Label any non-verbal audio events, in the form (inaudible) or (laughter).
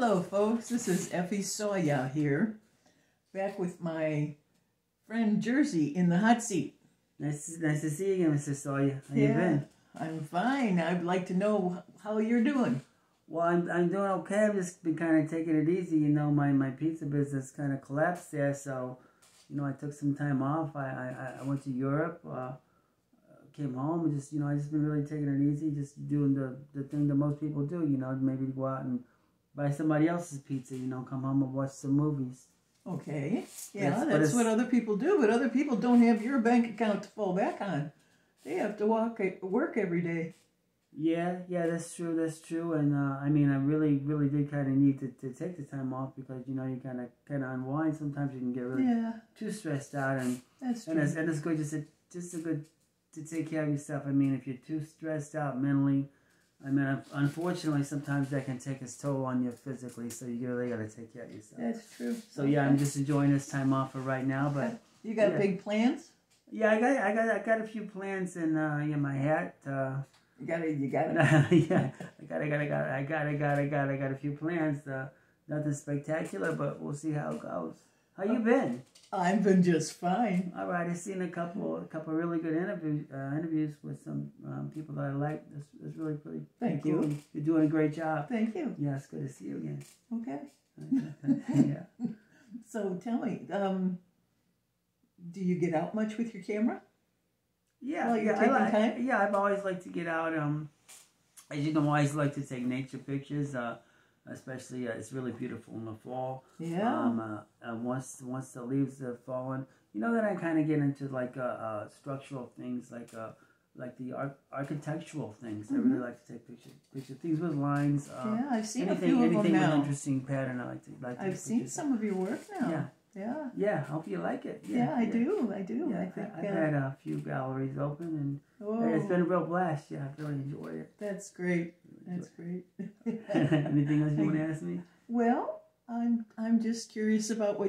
Hello, folks. This is Effie Sawyer here, back with my friend Jersey in the hot seat. Nice, nice to see you again, Mr. Sawyer. How Yeah. you been? I'm fine. I'd like to know how you're doing. Well, I'm, I'm doing okay. I've just been kind of taking it easy. You know, my, my pizza business kind of collapsed there, so you know I took some time off. I I, I went to Europe, uh, came home, and just you know I just been really taking it easy, just doing the the thing that most people do. You know, maybe go out and buy somebody else's pizza. You know, come home and watch some movies. Okay. Yeah, but that's what other people do, but other people don't have your bank account to fall back on. They have to walk work every day. Yeah, yeah, that's true. That's true. And uh, I mean, I really, really did kind of need to, to take the time off because you know you kind of kind of unwind. Sometimes you can get really Yeah, too stressed out, and that's and true. it's, and it's good just to, just a good to take care of yourself. I mean, if you're too stressed out mentally, I mean, unfortunately, sometimes that can take its toll on you physically. So you really got to take care of yourself. That's true. So yeah, I'm just enjoying this time off for right now. But You got yeah. big plans? yeah, I got I got I got a few plans in uh, in my hat. Uh, You got to You got to (laughs) yeah, I got, I got, I got, I got, I got, I got, I got a few plans. Uh, nothing spectacular, but we'll see how it goes. How you been? I've been just fine. All right, I've seen a couple, a couple really good interviews, uh, interviews with some um, people that I like. It's, it's really pretty. Thank cool. you. You're doing a great job. Thank you. Yeah, it's good to see you again. Okay. (laughs) (laughs) yeah. So tell me, um, do you get out much with your camera? Yeah, Well, you're yeah, I taking time? yeah. I've always liked to get out. Um, as you know, I always like to take nature pictures. Uh, especially uh, it's really beautiful in the fall. Yeah. Um, uh, uh, once once the leaves have fallen, you know, then I kind of get into like uh, uh, structural things, like uh, like the ar- architectural things. I really like to take pictures, picture things with lines. Uh, Mm-hmm. yeah, I've seen anything, a few of them now. anything with interesting pattern. I like to like. To I've seen pictures. some of your work now. Yeah. Yeah. Yeah, I hope you like it. Yeah, Yeah, I do. I do. Yeah, I think I, have uh, had a few galleries open, and oh, it's been a real blast. Yeah, I've really enjoyed it. that's great. That's great. (laughs) Anything else you want to (laughs) ask me? well, I'm I'm just curious about what